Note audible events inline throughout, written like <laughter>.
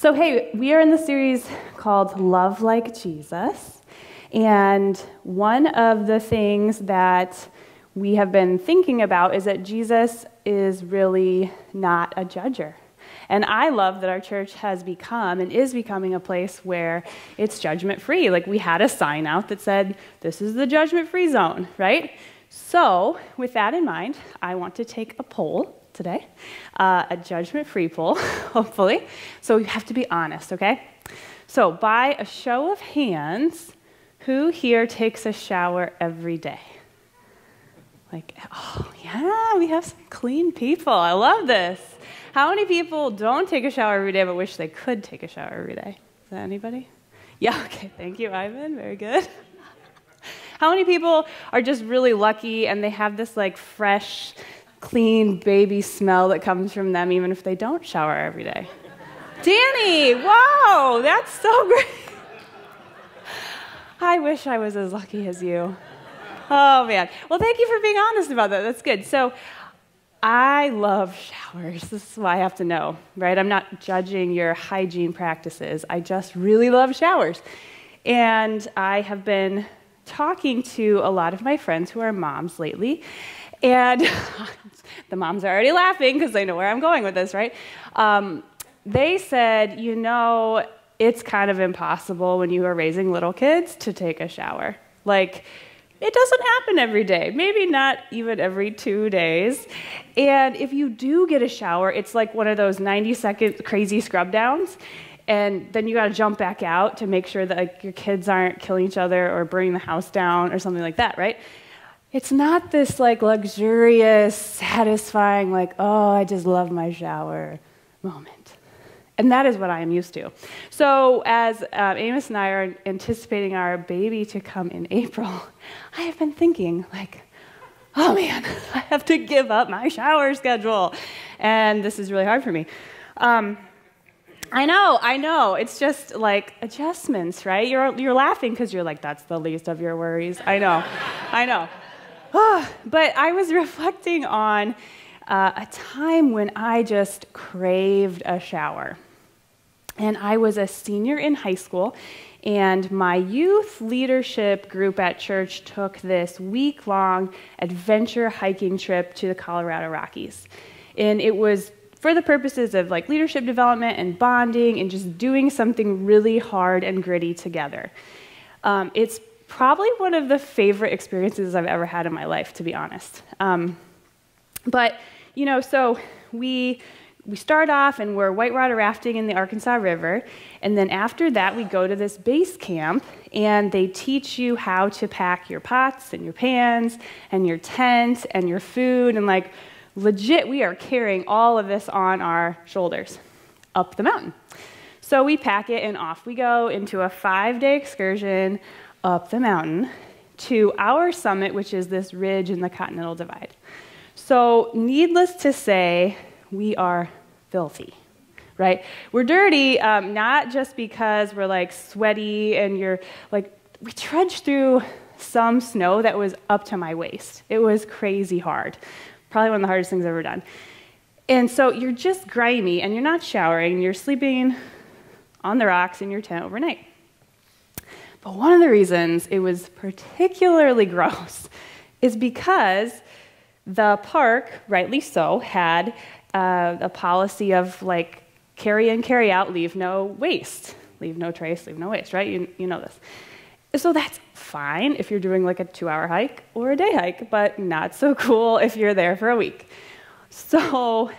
So, hey, we are in the series called Love Like Jesus. And one of the things that we have been thinking about is that Jesus is really not a judger. And I love that our church has become and is becoming a place where it's judgment free. Like we had a sign out that said, This is the judgment free zone, right? So, with that in mind, I want to take a poll today, uh, a judgment free poll, <laughs> hopefully. So you have to be honest, okay? So, by a show of hands, who here takes a shower every day? Like, oh, yeah, we have some clean people. I love this. How many people don't take a shower every day but wish they could take a shower every day? Is that anybody? Yeah, <laughs> okay, thank you, Ivan. Very good. <laughs> How many people are just really lucky and they have this like fresh, clean baby smell that comes from them even if they don't shower every day. Danny, wow, that's so <laughs> great. I wish I was as lucky as you. Oh man. Well, thank you for being honest about that. That's good. So, I love showers. This is why I have to know, right? I'm not judging your hygiene practices. I just really love showers. And I have been talking to a lot of my friends who are moms lately, and <laughs> the moms are already laughing because they know where I'm going with this, right? Um, they said, you know, it's kind of impossible when you are raising little kids to take a shower. Like, it doesn't happen every day, maybe not even every two days. And if you do get a shower, it's like one of those 90 second crazy scrub downs. And then you got to jump back out to make sure that like, your kids aren't killing each other or burning the house down or something like that, right? It's not this like luxurious, satisfying, like, oh, I just love my shower moment. And that is what I am used to. So, as uh, Amos and I are anticipating our baby to come in April, <laughs> I have been thinking, like, oh man, <laughs> I have to give up my shower schedule. And this is really hard for me. Um, I know, I know. It's just like adjustments, right? You're, you're laughing because you're like, that's the least of your worries. I know, I know. But I was <laughs> reflecting on uh, a time when I just craved a shower. And I was a senior in high school, and my youth leadership group at church took this week long adventure hiking trip to the Colorado Rockies. And it was for the purposes of like leadership development and bonding and just doing something really hard and gritty together. Um, it's probably one of the favorite experiences I've ever had in my life, to be honest. Um, but, you know, so we we start off and we're whitewater rafting in the Arkansas River, and then after that we go to this base camp and they teach you how to pack your pots and your pans and your tent and your food and like legit we are carrying all of this on our shoulders up the mountain. So we pack it and off we go into a 5-day excursion up the mountain to our summit, which is this ridge in the Continental Divide. So, needless to say, we are filthy, right? We're dirty, um, not just because we're like sweaty and you're like, we trudged through some snow that was up to my waist. It was crazy hard. Probably one of the hardest things I've ever done. And so you're just grimy and you're not showering, you're sleeping on the rocks in your tent overnight. But one of the reasons it was particularly gross <laughs> is because the park, rightly so, had uh, a policy of like carry in, carry out, leave no waste, leave no trace, leave no waste, right? You, you know this. So that's fine if you're doing like a two hour hike or a day hike, but not so <laughs> cool if you're there for a week. So,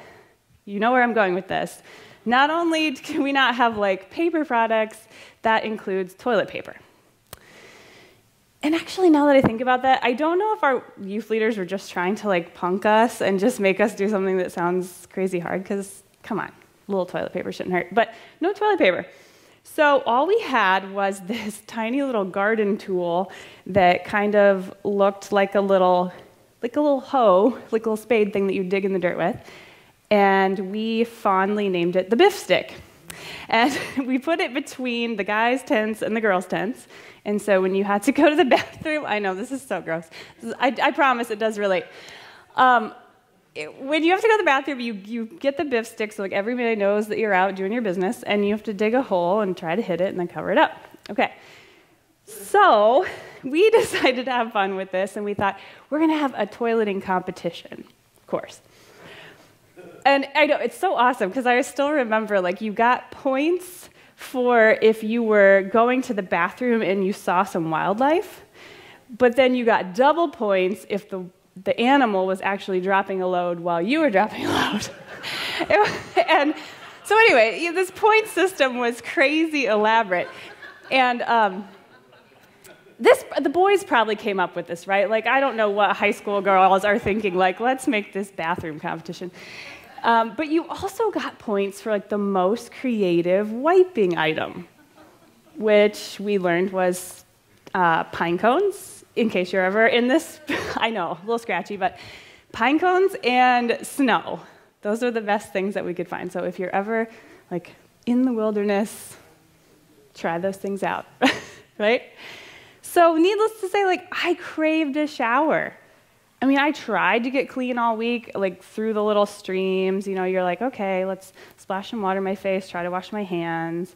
you know where I'm going with this. Not only can we not have like paper products, that includes toilet paper. And actually, now that I think about that, I don't know if our youth leaders were just trying to like punk us and just make us do something that sounds crazy hard, because come on, a little toilet paper shouldn't hurt. But no toilet paper. So all we had was <laughs> this tiny little garden tool that kind of looked like a little, like a little hoe, like a little spade thing that you dig in the dirt with. And we fondly named it the biff stick. And <laughs> we put it between the guys' tents and the girls' tents. And so when you had to go to the <laughs> bathroom, I know this is so gross. I, I, promise it does relate. Um, it, when you have to go to the bathroom, you, you get the biff stick so like everybody knows that you're out doing your business, and you have to dig a hole and try to hit it and then cover it up. Okay. So we <laughs> decided to have fun with this, and we thought we're going to have a toileting competition, of course. And I know it's so awesome because I still remember like you got points for if you were going to the bathroom and you saw some wildlife, but then you got double points if the the animal was actually dropping a load while you were dropping a load. <laughs> and so anyway, this point system was crazy elaborate. And um, this, the boys probably came up with this, right? Like, I don't know what high school girls are thinking, like, let's make this bathroom competition. Um, but you also got points for like the most creative wiping item, which we learned was uh, pine cones. In case you're ever in this, <laughs> I know, a little scratchy, but pine cones and snow. Those are the best things that we could find. So if you're ever like in the wilderness, try those things out, <laughs> right? So, needless to say, like, I craved a shower. I mean, I tried to get clean all week, like through the little streams. You know, you're like, okay, let's splash some water in my face, try to wash my hands.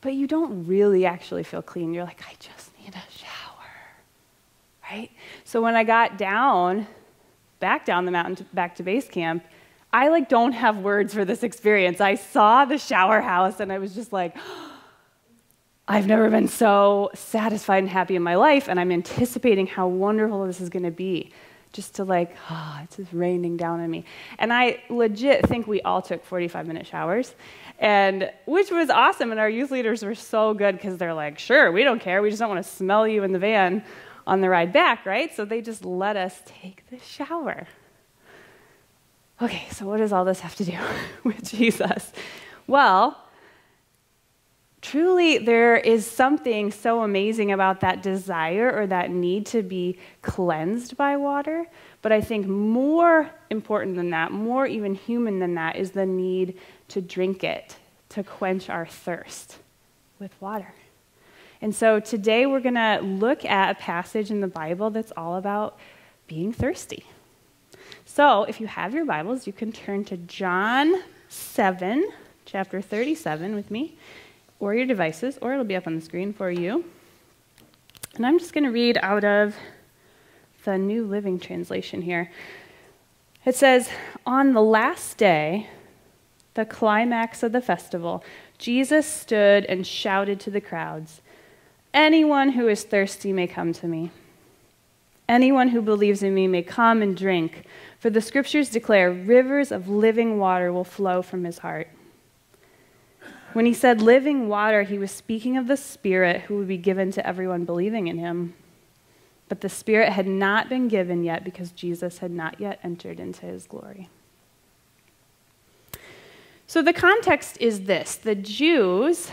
But you don't really actually feel clean. You're like, I just need a shower. Right? So when I got down, back down the mountain, to, back to base camp, I like don't have words for this experience. I saw the shower house and I was just like, <gasps> I've never been so satisfied and happy in my life, and I'm anticipating how wonderful this is going to be. Just to like, oh, <sighs> it's just raining down on me. And I legit think we all took 45 minute showers, and which was awesome. And our youth leaders were so good because they're like, sure, we don't care. We just don't want to smell you in the van on the ride back, right? So they just let us take the shower. Okay, so what does all this have to do <laughs> with Jesus? Well, truly there is something so amazing about that desire or that need to be cleansed by water. But I think more important than that, more even human than that, is the need to drink it, to quench our thirst with water. And so today we're going to look at a passage in the Bible that's all about being thirsty. So if you have your Bibles, you can turn to John 7, chapter 37 with me or your devices, or it'll be up on the screen for you. And I'm just going to read out of the New Living Translation here. It says, On the last day, the climax of the festival, Jesus stood and shouted to the crowds, Anyone who is thirsty may come to me. Anyone who believes in me may come and drink, for the scriptures declare rivers of living water will flow from his heart. When he said living water, he was speaking of the Spirit who would be given to everyone believing in him. But the Spirit had not been given yet because Jesus had not yet entered into his glory. So the context is this the Jews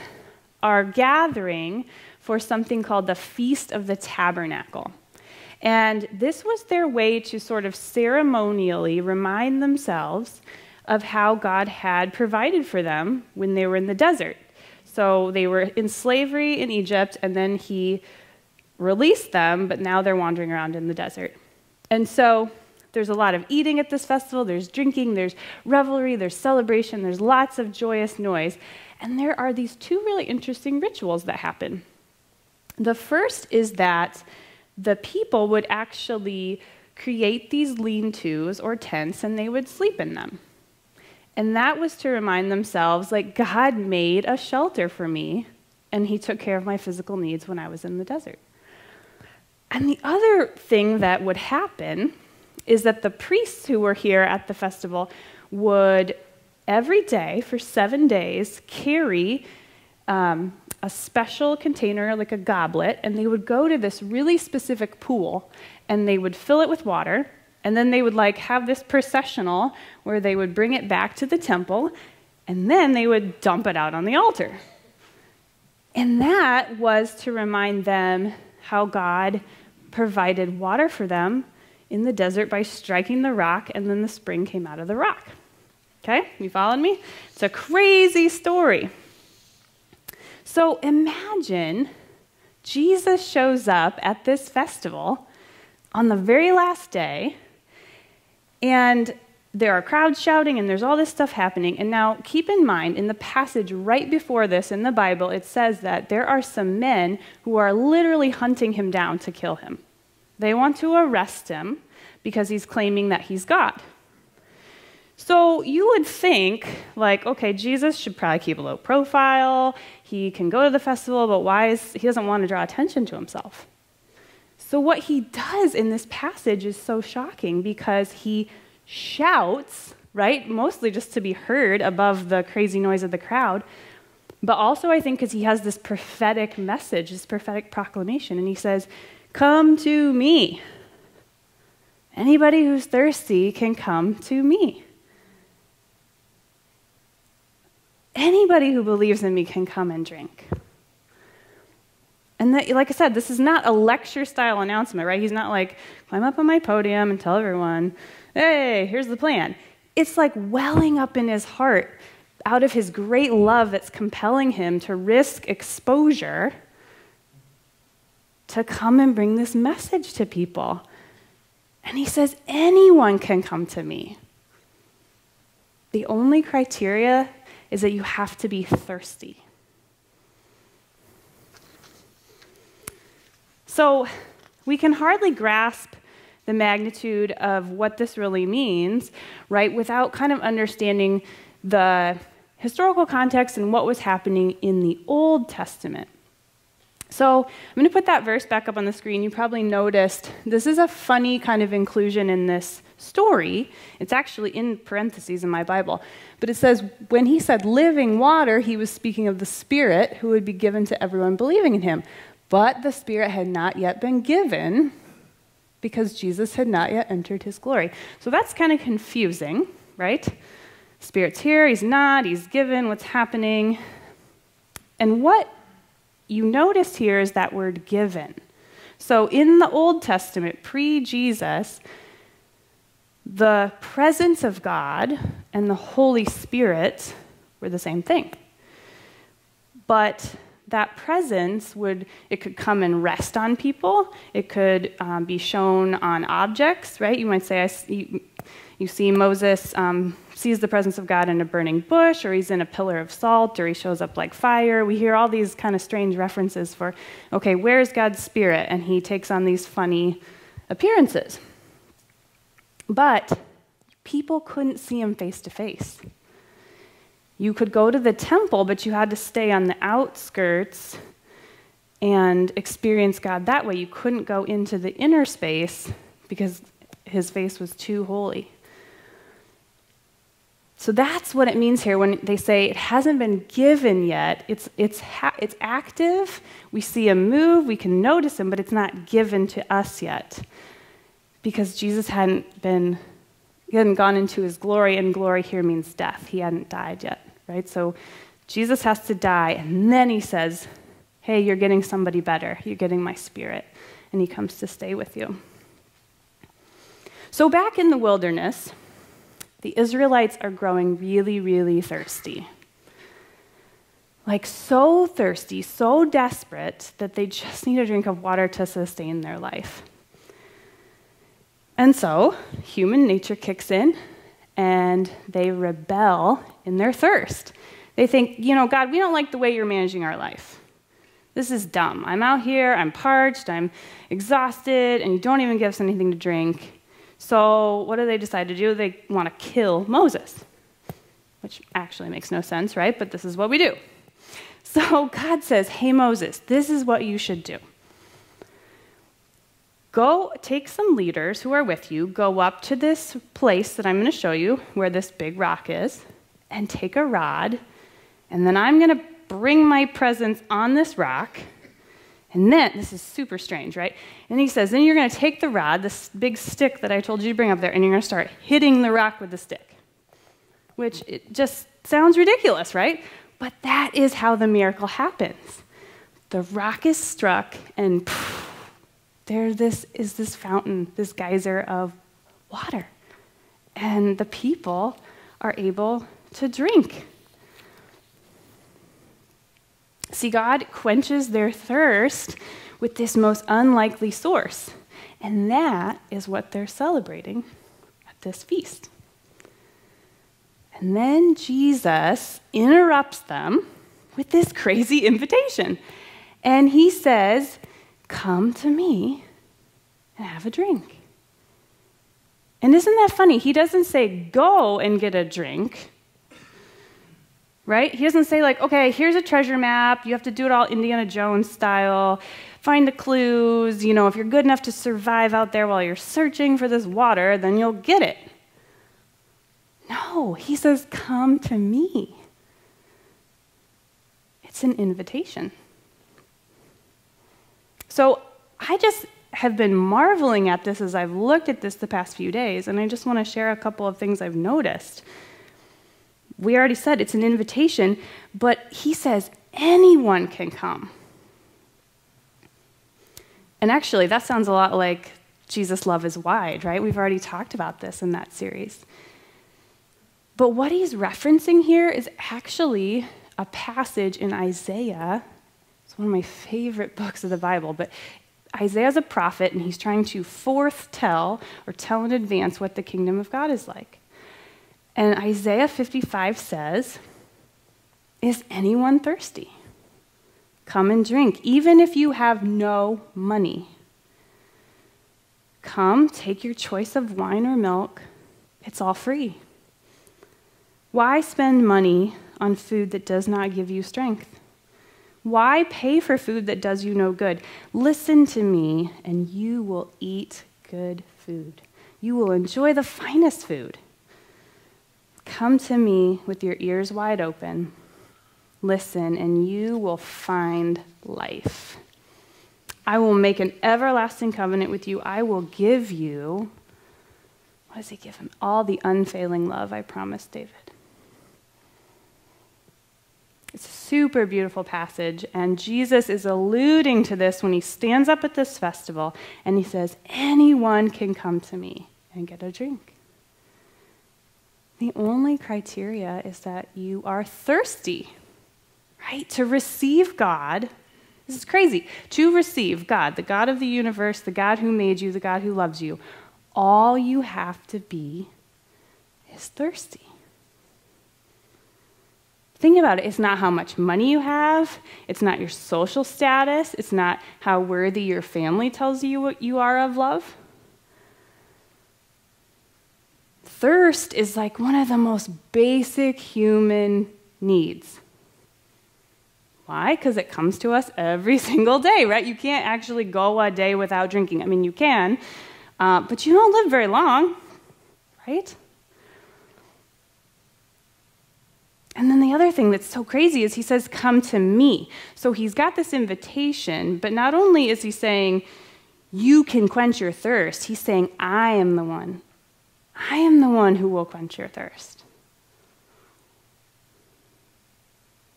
are gathering for something called the Feast of the Tabernacle. And this was their way to sort of ceremonially remind themselves of how God had provided for them when they were in the desert. So they were in slavery in Egypt, and then he released them, but now they're wandering around in the desert. And so there's a lot of eating at this festival, there's drinking, there's revelry, there's celebration, there's lots of joyous noise. And there are these two really interesting rituals that happen. The first is that the people would actually create these lean tos or tents and they would sleep in them. And that was to remind themselves, like, God made a shelter for me, and He took care of my physical needs when I was in the desert. And the other thing that would happen is that the priests who were here at the festival would every day for seven days carry um, a special container, like a goblet, and they would go to this really specific pool and they would fill it with water and then they would like have this processional where they would bring it back to the temple and then they would dump it out on the altar. And that was to remind them how God provided water for them in the desert by striking the rock, and then the spring came out of the rock. Okay, you following me? It's a crazy story. So imagine Jesus shows up at this festival on the very last day and there are crowds shouting and there's all this stuff happening. And now keep in mind, in the passage right before this in the Bible, it says that there are some men who are literally hunting him down to kill him. They want to arrest him because he's claiming that he's God. So you would think, like, okay, Jesus should probably keep a low profile. He can go to the festival, but why is he doesn't want to draw attention to himself? So what he does in this passage is so shocking because he shouts, right? Mostly just to be heard above the crazy noise of the crowd. But also, I think, because he has this prophetic message, this prophetic proclamation, and he says, Come to me. Anybody who's thirsty can come to me. Anybody who believes in me can come and drink. And that, like I said, this is not a lecture style announcement, right? He's not like, climb up on my podium and tell everyone, hey, here's the plan. It's like welling up in his heart out of his great love that's compelling him to risk exposure to come and bring this message to people. And he says, anyone can come to me. The only criteria is that you have to be thirsty. So we can hardly grasp the magnitude of what this really means, right, without kind of understanding the historical context and what was happening in the Old Testament. So I'm going to put that verse back up on the screen. You probably noticed this is a funny kind of inclusion in this story. It's actually in parentheses in my Bible. But it says, when he said living water, he was speaking of the Spirit who would be given to everyone believing in him. But the Spirit had not yet been given because Jesus had not yet entered his glory. So that's kind of confusing, right? Spirit's here, he's not, he's given, what's happening? And what you notice here is that word given. So in the Old Testament, pre Jesus, the presence of God and the Holy Spirit were the same thing. But that presence would it could come and rest on people. It could um, be shown on objects right? You might say I, you, you see moses um, sees the presence of god in a burning bush or he's in a pillar of salt or he shows up like fire. We hear all these kind of strange references for okay where's god's spirit? And he takes on these funny appearances. But people couldn't see him face to face you could go to the temple, but you had to stay on the outskirts and experience God that way. You couldn't go into the inner space because his face was too holy. So that's what it means here when they say it hasn't been given yet. It's, it's, it's active. We see him move, we can notice him, but it's not given to us yet because Jesus hadn't been, he hadn't gone into his glory, and glory here means death. He hadn't died yet right? So Jesus has to die, and then he says, Hey, you're getting somebody better. You're getting my spirit. And he comes to stay with you. So, back in the wilderness, the Israelites are growing really, really thirsty. Like, so thirsty, so desperate that they just need a drink of water to sustain their life. And so, human nature kicks in, and they rebel in their thirst. They think, you know, God, we don't like the way you're managing our life. This is dumb. I'm out here, I'm parched, I'm exhausted, and you don't even give us anything to drink. So, what do they decide to do? They want to kill Moses, which actually makes no sense, right? But this is what we do. So, <laughs> God says, Hey, Moses, this is what you should do. Go take some leaders who are with you, go up to this place that I'm going to show you where this big rock is, and take a rod, and then I'm going to bring my presence on this rock. And then, this is super strange, right? And he says, then you're going to take the rod, this big stick that I told you to bring up there, and you're going to start hitting the rock with the stick. Which it just sounds ridiculous, right? But that is how the miracle happens. The rock is struck, and there this is this fountain, this geyser of water. And the people are able to drink. See, God quenches their thirst with this most unlikely source. And that is what they're celebrating at this feast. And then Jesus interrupts them with this <laughs> crazy invitation. And he says, Come to me and have a drink. And isn't that funny? He doesn't say, Go and get a drink. Right? He doesn't say, like, okay, here's a treasure map. You have to do it all Indiana Jones style. Find the clues. You know, if you're good enough to survive out there while you're searching for this water, then you'll get it. No, he says, Come to me. It's an invitation. So I just have been marveling at this as I've looked at this the past few days, and I just want to share a couple of things I've noticed. We already said it's an invitation, but he says anyone can come. And actually, that sounds a lot like Jesus' love is wide, right? We've already talked about this in that series. But what he's referencing here is actually a passage in Isaiah. One of my favorite books of the Bible, but Isaiah's a prophet and he's trying to foretell or tell in advance what the kingdom of God is like. And Isaiah 55 says, Is anyone thirsty? Come and drink, even if you have no money. Come, take your choice of wine or milk. It's all free. Why spend money on food that does not give you strength? Why pay for food that does you no good? Listen to me, and you will eat good food. You will enjoy the finest food. Come to me with your ears wide open. Listen, and you will find life. I will make an everlasting covenant with you. I will give you, what does he give him? All the unfailing love I promised David. It's a super beautiful passage, and Jesus is alluding to this when he stands up at this festival and he says, Anyone can come to me and get a drink. The only criteria is that you are thirsty, right? To receive God. This is crazy. To receive God, the God of the universe, the God who made you, the God who loves you, all you have to be is thirsty. Think about it. It's not how much money you have. It's not your social status. It's not how worthy your family tells you what you are of love. Thirst is like one of the most basic human needs. Why? Because it comes to us every <laughs> single day, right? You can't actually go a day without drinking. I mean, you can, uh, but you don't live very long, right? And then the other thing that's so crazy is he says, Come to me. So he's got this invitation, but not only is he saying, You can quench your thirst, he's saying, I am the one. I am the one who will quench your thirst.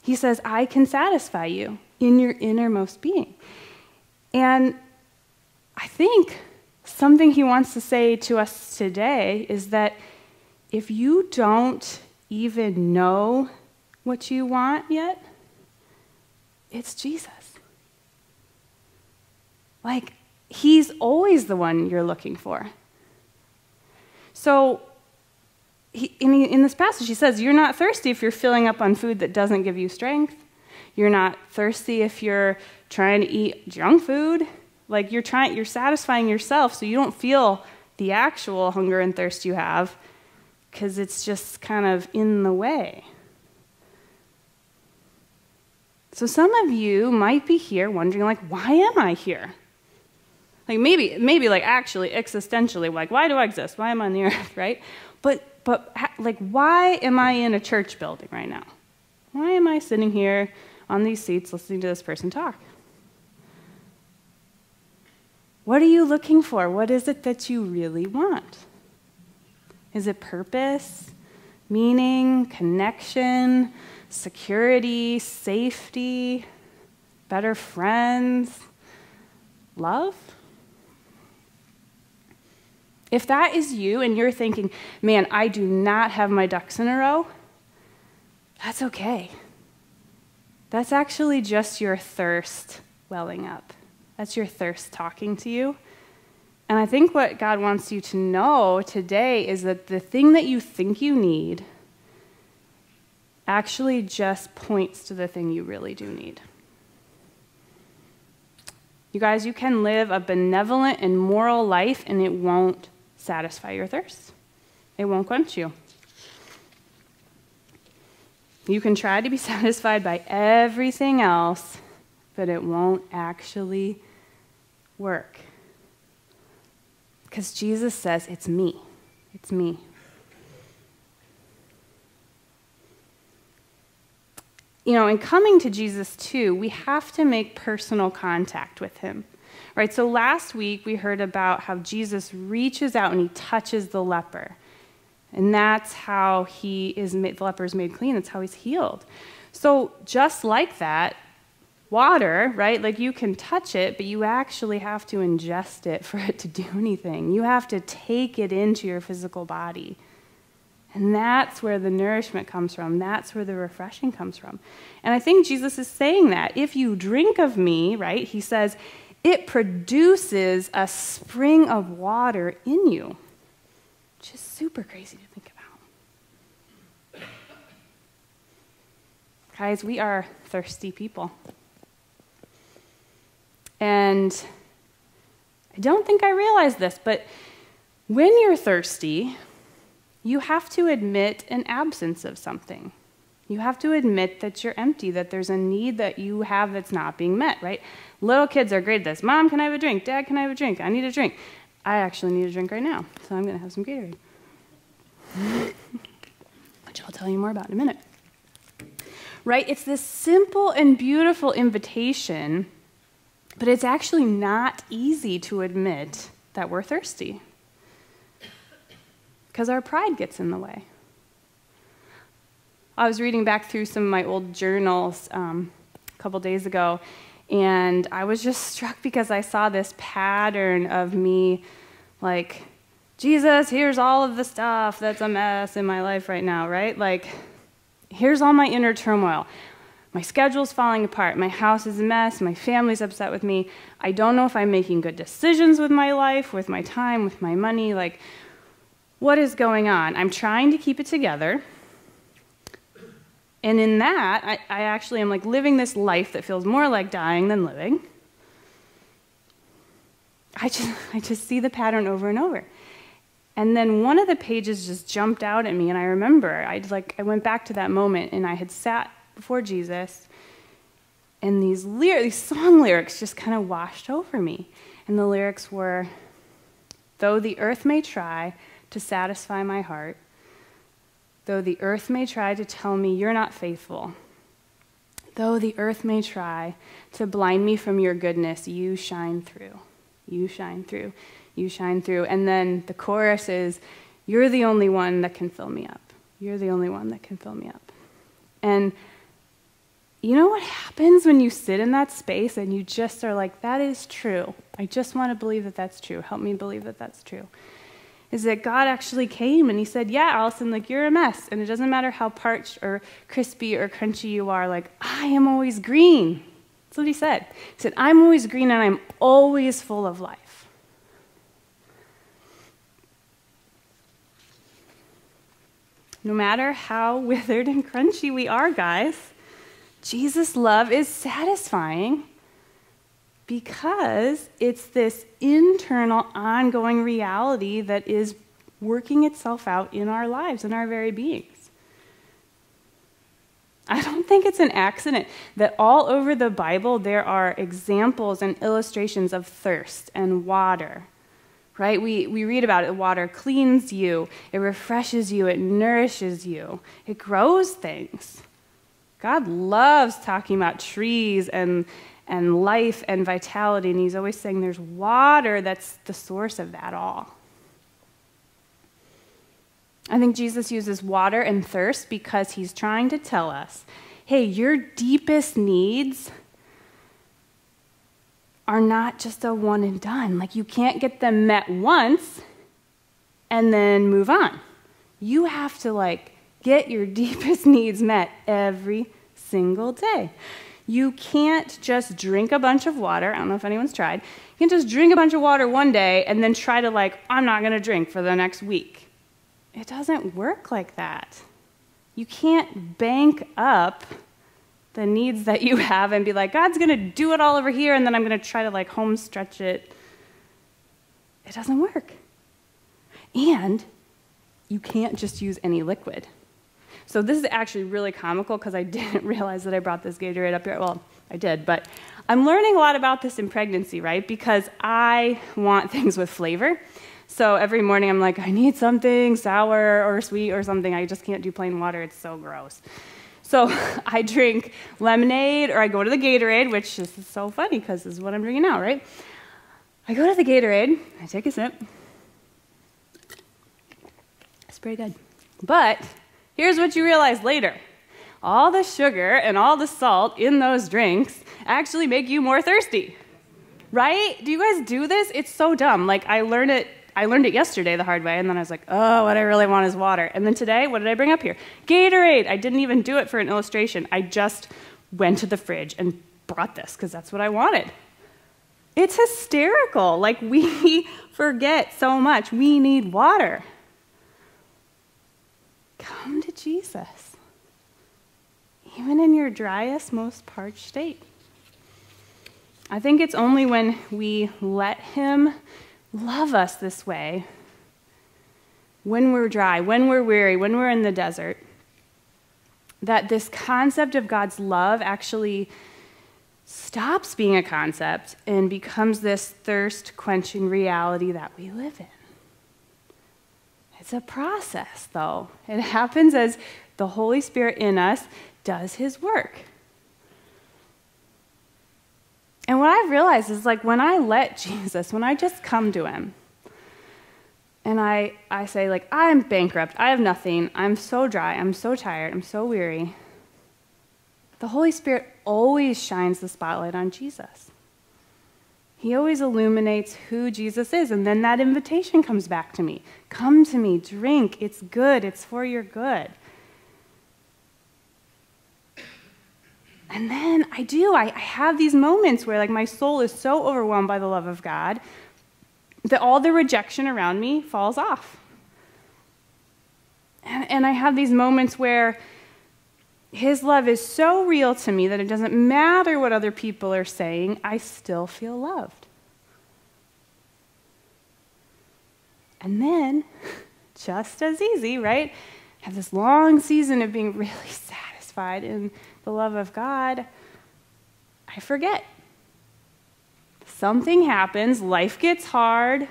He says, I can satisfy you in your innermost being. And I think something he wants to say to us today is that if you don't even know what you want yet, it's Jesus. Like, He's always the one you're looking for. So, he, in, in this passage, he says, You're not thirsty if you're filling up on food that doesn't give you strength. You're not thirsty if you're trying to eat junk food. Like, you're, trying, you're satisfying yourself so you don't feel the actual hunger and thirst you have because it's just kind of in the way. So some of you might be here wondering like why am I here? Like maybe maybe like actually existentially like why do I exist? Why am I on the <laughs> earth, right? But but like why am I in a church building right now? Why am I sitting here on these seats listening to this person talk? What are you looking for? What is it that you really want? Is it purpose, meaning, connection, security, safety, better friends, love? If that is you and you're thinking, man, I do not have my ducks in a row, that's okay. That's actually just your thirst welling up. That's your thirst talking to you. And I think what God wants you to know today is that the thing that you think you need actually just points to the thing you really do need. You guys, you can live a benevolent and moral life and it won't satisfy your thirst. It won't quench you. You can try to be <laughs> satisfied by everything else, but it won't actually work. Because Jesus says, It's me. It's me. You know, in coming to Jesus too, we have to make personal contact with him. Right? So last week we heard about how Jesus reaches out and he touches the leper. And that's how he is made, the leper is made clean. That's how he's healed. So just like that, water, right? Like you can touch it, but you actually have to ingest it <laughs> for it to do anything. You have to take it into your physical body. And that's where the nourishment comes from. That's where the refreshing comes from. And I think Jesus is saying that. If you drink of me, right, he says, it produces a spring of water in you, which is super crazy to think about. Guys, we are thirsty people. And I don't think I realized this, but when you're thirsty, you have to admit an absence of something. You have to admit that you're empty, that there's a need that you have that's not being met, right? Little kids are great at this. Mom, can I have a drink? Dad, can I have a drink? I need a drink. I actually need a drink right now, so I'm going to have some Gatorade. <laughs> Which I'll tell you more about in a minute. Right? It's this simple and beautiful invitation but it's actually not easy to admit that we're thirsty because our pride gets in the way. I was reading back through some of my old journals um, a couple days ago, and I was just struck because I saw this pattern of me, like, Jesus, here's all of the stuff that's a mess in my life right now, right? Like, here's all my inner turmoil. My schedule's falling apart. My house is a mess. My family's upset with me. I don't know if I'm making good decisions with my life, with my time, with my money. Like, what is going on? I'm trying to keep it together. And in that, I, I actually am like living this life that feels more like dying than living. I just, <laughs> I just see the pattern over and over. And then one of the pages just jumped out at me, and I remember I like I went back to that moment, and I had sat before Jesus, and these, lyrics, these song <laughs> lyrics just kind of washed over me. And the lyrics were Though the earth may try to satisfy my heart, though the earth may try to tell me you're not faithful, though the earth may try to blind me from your goodness, you shine through. You shine through. You shine through. And then the chorus is, You're the only one that can fill me up. You're the only one that can fill me up. And you know what happens when you sit in that space and you just are like, that is true. I just want to believe that that's true. Help me believe that that's true. Is that God actually came and He said, Yeah, Allison, like you're a mess. And it doesn't matter how parched or crispy or crunchy you are, like, I am always green. That's what He said. He said, I'm always green and I'm always full of life. No matter how <laughs> withered and crunchy we are, guys, Jesus' love is satisfying because it's this internal, ongoing reality that is working itself out in our lives, in our very beings. I don't think it's an accident that all over the Bible there are examples and illustrations of thirst and water. Right? We, we read about it. Water cleans you, it refreshes you, it nourishes you, it grows things. God loves talking about trees and, and life and vitality, and He's always saying there's water that's the source of that all. I think Jesus uses water and thirst because He's trying to tell us hey, your deepest needs are not just a one and done. Like, you can't get them met once and then move on. You have to, like, get your <laughs> deepest needs met every single day. You can't just drink a bunch of water. I don't know if anyone's tried. You can just drink a bunch of water one day and then try to, like, I'm not going to drink for the next week. It doesn't work like that. You can't bank up the needs that you have and be like, God's going to do it all over here, and then I'm going to try to like home stretch it. It doesn't work. And you can't just use any liquid. So this is actually really comical because I <laughs> didn't realize that I brought this Gatorade up here. Well, I did, but I'm learning a lot about this in pregnancy, right? Because I want <laughs> things with flavor. So every morning I'm like, I need something sour or sweet or something. I just can't do plain water. It's so gross. So <laughs> I drink lemonade or I go to the Gatorade, which is so funny because this is what I'm drinking now, right? I go to the Gatorade, I take a sip. It's pretty good. But here's what you realize later all the sugar and all the salt in those drinks actually make you more thirsty. Right? Do you guys do this? It's so dumb. Like, I learned it I learned it yesterday the hard way, and then I was like, oh, what I really want is water. And then today, what did I bring up here? Gatorade. I didn't even do it for an illustration. I just went to the fridge and brought this because that's what I wanted. It's hysterical. Like, <laughs> we forget so much. We need water. Jesus, even in your driest, most parched state. I think it's only when we let Him love us this way when we're dry, when we're weary, when we're in the desert, that this concept of God's love actually stops being a concept and becomes this thirst quenching reality that we live in. It's a process, though. It <laughs> happens as the Holy Spirit in us does his work. And what I've realized is like when I let <laughs> Jesus, when I just come to him, and I, I say, like, I'm bankrupt, I have nothing, I'm so dry, I'm so tired, I'm so weary, the Holy Spirit always shines the spotlight on Jesus. He always illuminates who Jesus is, and then that invitation comes back to me Come to me, drink, it's good, it's for your good. And then I do, I, I have these moments where like my soul is so overwhelmed by the love of God that all the rejection around me falls off. And, and I have these moments where his love is so real to me that it doesn't matter what other people are saying, I still feel loved. And then, <laughs> just as easy, right? Have this long season of being <laughs> really satisfied in the love of God, I forget. Something happens, life gets hard.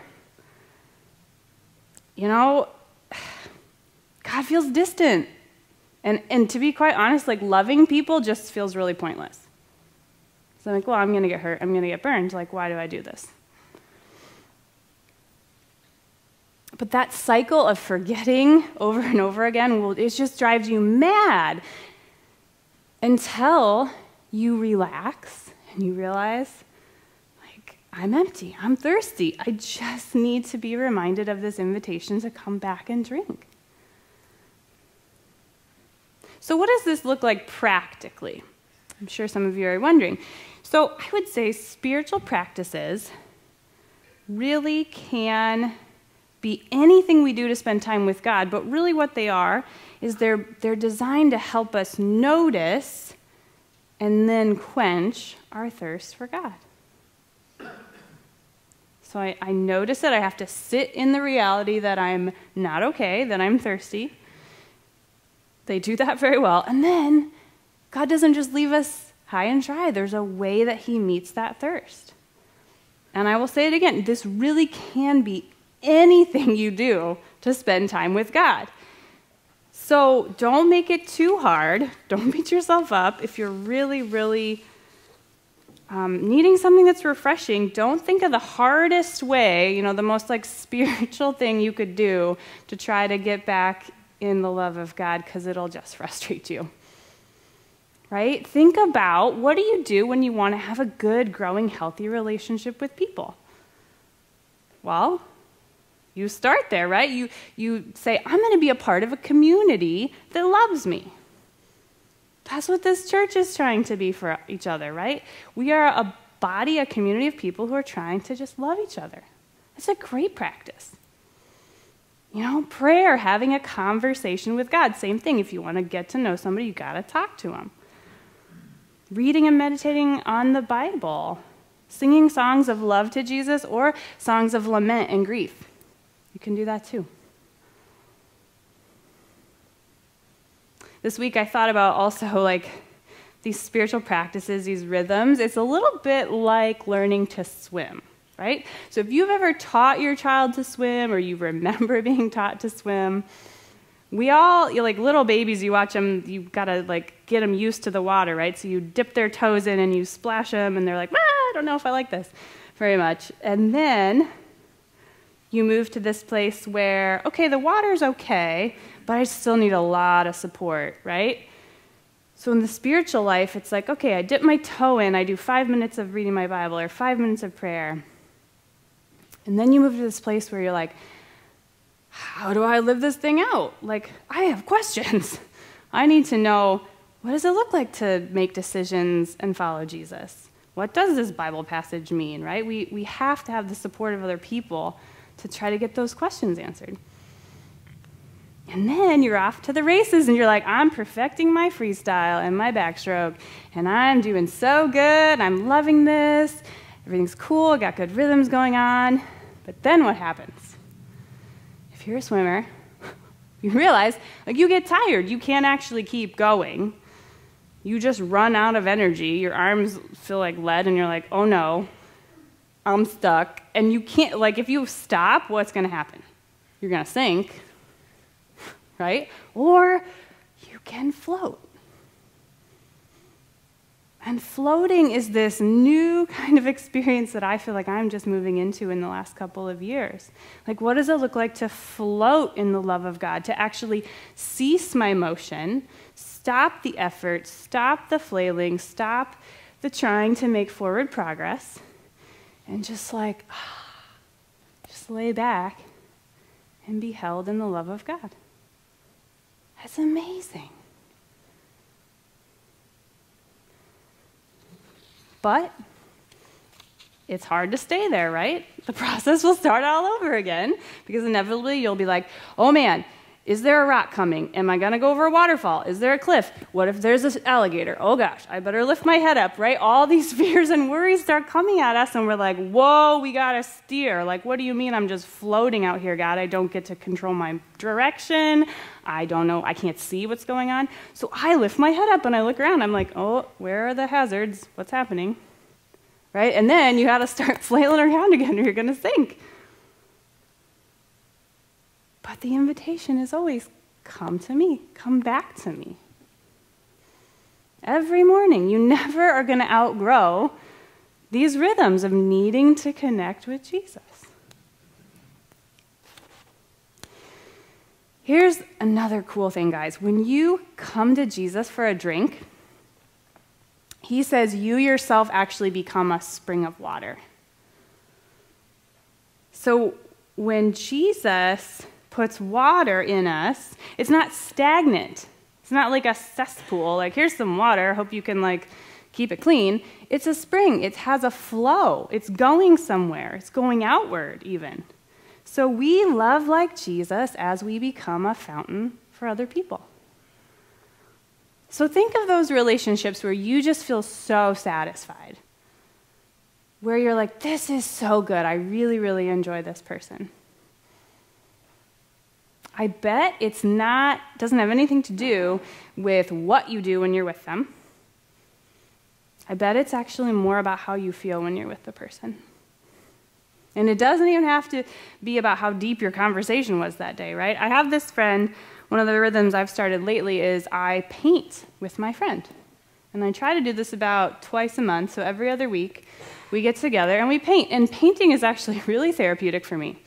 You know, <sighs> God feels distant. And, and to be quite honest, like loving people just feels really pointless. So I'm like, well, I'm going to get hurt. I'm going to get burned. Like, why do I do this? But that cycle of forgetting <laughs> over and over again, well, it just drives you mad until you relax and you realize, like, I'm empty, I'm thirsty. I just need to be reminded of this invitation to come back and drink. So, what does this look like practically? I'm sure some of you are wondering. So, I would say spiritual practices really can be anything we do to spend time with God, but really what they are is they're, they're designed to help us notice and then quench our thirst for God. So I, I notice it. I have to sit in the reality that I'm not okay, that I'm thirsty. They do that very well. And then God doesn't just leave us high and dry, there's a way that He meets that thirst. And I will say it again this really can be anything you do to spend time with God. So don't make it too hard. Don't <laughs> beat yourself up. If you're really, really um, needing something that's refreshing, don't think of the hardest way, you know, the most like <laughs> spiritual thing you could do to try to get back in the love of God because it'll just <laughs> frustrate you. Right? Think about what do you do when you want to have a good, growing, healthy relationship with people? Well, you start there, right? You, you say, I'm going to be a part of a community that loves me. That's what this church is trying to be for each other, right? We are a body, a community of people who are trying to just love each other. It's a great practice. You know, prayer, having a conversation with God. Same thing. If you want to get to know somebody, you got to talk to them. Reading and meditating on the Bible. Singing songs of love to Jesus or songs of lament and grief. You can do that too. This week I thought about also like these spiritual practices, these rhythms. It's a little bit like learning to swim right? So if you've ever taught your child to swim or you remember <laughs> being taught to swim, we all, like little babies, you watch them, you gotta like get them used to the water, right? So you dip their toes in and you splash them, and they're like, ah, I don't know if I like this very much. And then you move to this place where, okay, the water's okay, but I still need a lot of support, right? So in the spiritual life, it's like, okay, I dip my toe in, I do five minutes of reading my Bible or five minutes of prayer. And then you move to this place where you're like, how do I live this thing out? Like, I have questions. <laughs> I need to know what does it look like to make decisions and follow Jesus? What does this Bible passage mean, right? We, we have to have the support of other people to try to get those questions answered. And then you're off to the races and you're like, I'm perfecting my freestyle and my backstroke, and I'm doing so good. I'm loving this. Everything's cool, got good rhythms going on. But then what happens? If you're a swimmer, <laughs> you realize like you get tired. You can't actually keep going. You just run out of energy. Your arms feel like lead and you're like, "Oh no. I'm stuck." And you can't like if you stop, what's going to happen? You're going to sink. <laughs> Right? Or you can float. And floating is this new kind of experience that I feel like I'm just moving into in the last couple of years. Like, what does it look like to float in the love of God, to actually cease my motion, stop the effort, stop the flailing, stop the trying to make forward progress, and just like, <sighs> just lay back and be held in the love of God? That's amazing. But it's hard to stay there, right? The <laughs> process will start all over again because inevitably you'll be like, oh man, is there a rock coming? Am I going to go over a waterfall? Is there a cliff? What if there's an alligator? Oh gosh, I better lift my head up, right? All these <laughs> fears and worries start coming at us, and we're like, whoa, we got to steer. Like, what do you mean I'm just floating out here, God? I don't get to control my direction. I don't know. I can't see what's going on. So I lift my head up and I look around. I'm like, oh, where are the hazards? What's happening? Right? And then you got to start <laughs> flailing around again or you're going to sink. But the invitation is always come to me, come back to me. Every morning, you <laughs> never are going to outgrow these rhythms of needing to connect with Jesus. Here's another cool thing, guys. When you come to Jesus for a drink, he says you yourself actually become a spring of water. So when Jesus puts water in us, it's not stagnant. It's not like a cesspool, like here's some water, hope you can like keep it clean. It's a spring. It has a flow. It's going somewhere. It's going outward even. So we love like Jesus as we become a fountain for other people. So think of those relationships where you just feel so satisfied. Where you're like, this is so good. I really, really enjoy this person. I bet it's not, doesn't have anything to do with what you do when you're with them. I bet it's actually more about how you feel when you're with the person. And it doesn't even have to be about how deep your conversation was that day, right? I have this friend, one of the rhythms I've started lately is I paint with my friend. And I try to do this about twice a month, so every other week we get together and we paint. And painting is actually <laughs> really therapeutic for me.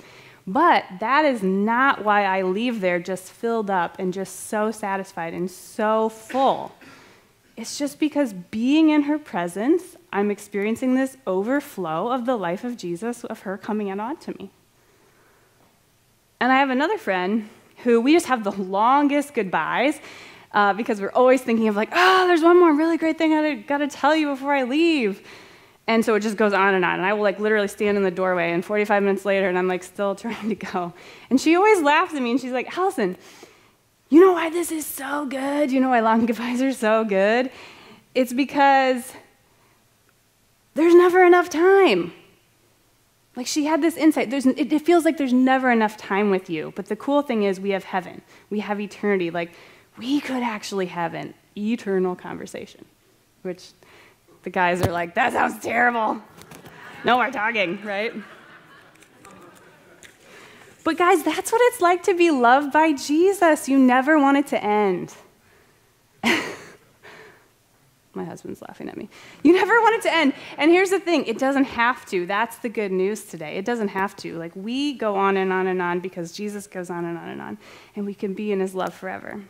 But that is not why I leave there just filled up and just so satisfied and so full. It's just because being in her presence, I'm experiencing this overflow of the life of Jesus, of her coming out onto me. And I have another friend who we just have the longest goodbyes uh, because we're always thinking of, like, oh, there's one more really great thing I gotta tell you before I leave. And so it just goes on and on. And I will like literally stand in the doorway, and 45 minutes later, and I'm like still <laughs> trying to go. And she always laughs at me, and she's like, Allison, you know why this is so good? You know why long <laughs> goodbyes are so good? It's because there's never enough time. Like she had this insight. There's, it, it feels like there's never enough time with you. But the cool thing is, we have heaven, we have eternity. Like we could actually have an eternal conversation, which the guys are like, that sounds terrible. No more talking, right? But guys, that's what it's like to be loved by Jesus. You never want it to end. <laughs> My husband's laughing at me. You never want it to end. And here's the thing it doesn't have to. That's the good news today. It doesn't have to. Like, we go on and on and on because Jesus goes on and on and on, and we can be in his love forever.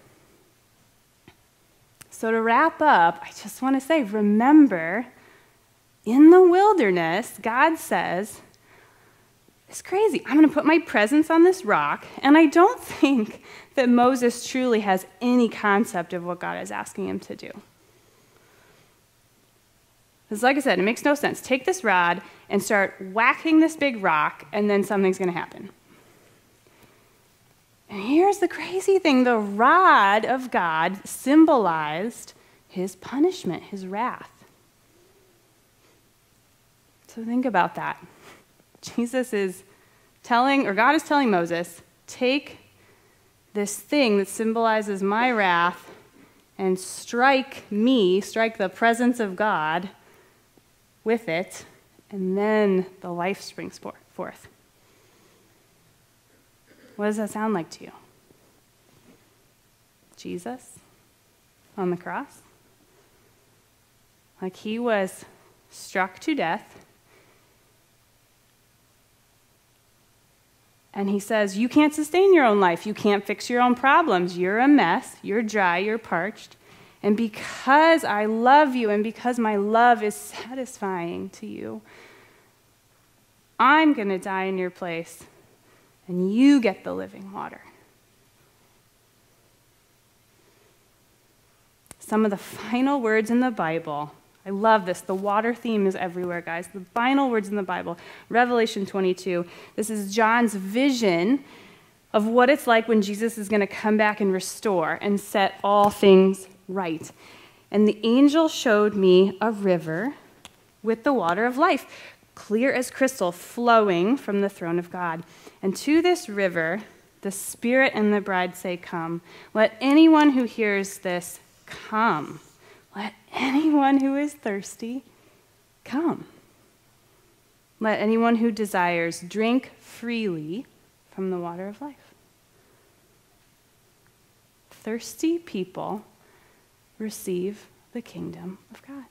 So, to wrap up, I just want to say remember, in the wilderness, God says, it's crazy. I'm going to put my presence on this rock. And I don't <laughs> think that Moses truly has any concept of what God is asking him to do. Because, like I said, it makes no sense. Take this rod and start whacking this big rock, and then something's going to happen. And here's the crazy thing the rod of God symbolized his punishment, his wrath. So think about that. <laughs> Jesus is telling, or God is telling Moses, take this thing that symbolizes my wrath and strike me, strike the presence of God with it, and then the life springs forth. What does that sound like to you? Jesus on the cross? Like he was struck to death. And he says, You can't sustain your own life. You can't fix your own problems. You're a mess. You're dry. You're parched. And because I love you and because my love is satisfying to you, I'm going to die in your place and you get the living water. Some of the final words in the Bible. I love this. The water theme is everywhere, guys. The final words in the Bible, Revelation 22. This is John's vision of what it's like when Jesus is going to come back and restore and set all things right. And the angel showed me a river with the water of life, clear as crystal, flowing from the throne of God. And to this river, the Spirit and the bride say, Come. Let anyone who hears this come. Let anyone who is thirsty come. Let anyone who desires drink freely from the water of life. Thirsty people receive the kingdom of God.